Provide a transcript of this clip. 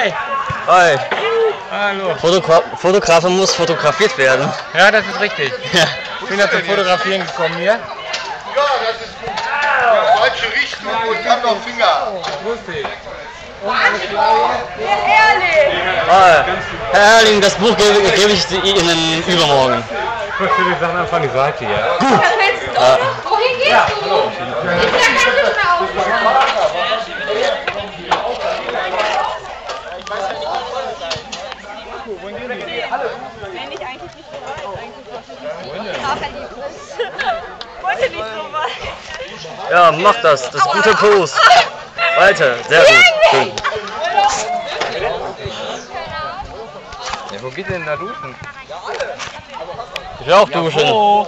Hi. Hi. Hallo. Fotogra Fotografer muss fotografiert werden. Ja, das ist richtig. Ja. Ich bin ja zum Fotografieren gekommen hier. Ja, das ist gut. Ja, falsche Richtung und dann noch Finger. Lustig. Ah, Herr Erling, das Buch gebe, gebe ich Ihnen übermorgen. Ich möchte die Sachen einfach an die Seite hier. Ja. Wenn ich eigentlich nicht bereit, eigentlich wollte ich nicht. Nachher die Wollte nicht so weit. ja, mach das. Das ist ein guter Post. Weiter. Sehr gut. Schön. Ja, wo geht denn da duschen? Ich will auch duschen.